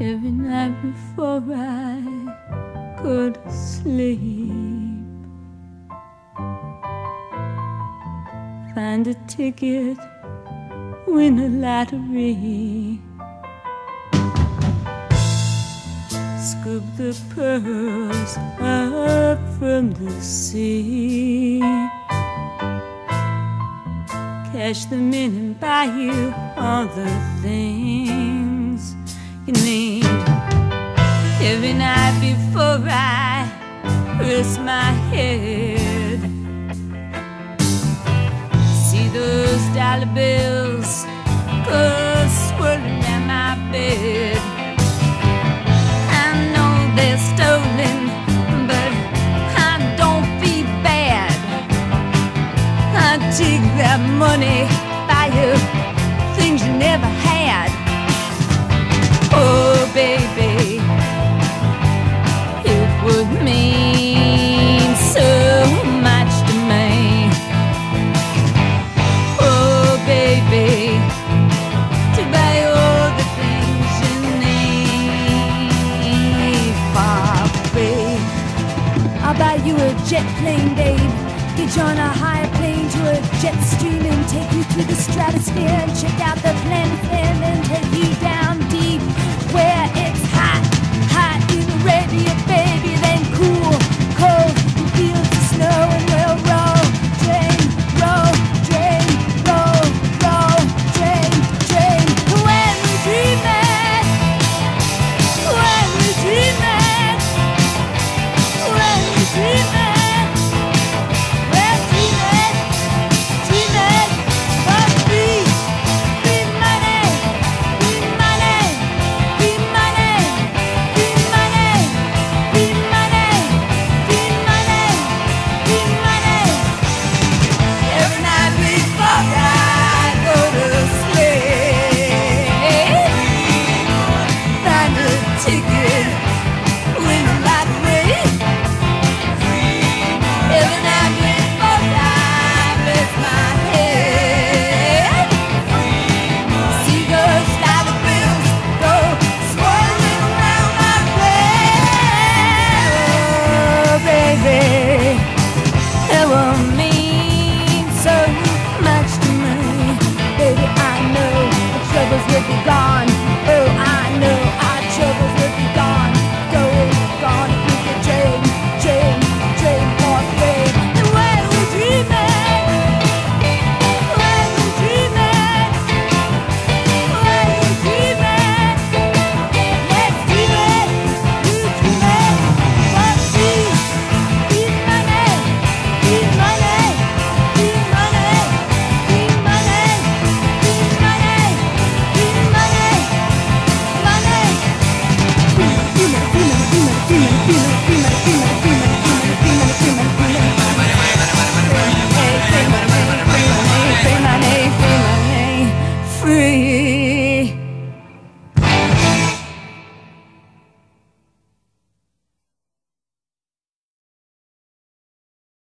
every night before I to sleep. Find a ticket, win a lottery. Scoop the pearls up from the sea. Cash them in and buy you all the things you need. Rest my head, see those dollar bills go swirling at my bed. I know they're stolen, but I don't feel bad. I take that money, you a jet plane, babe. Get you on a high plane to a jet stream and take you through the stratosphere and check out the planet and.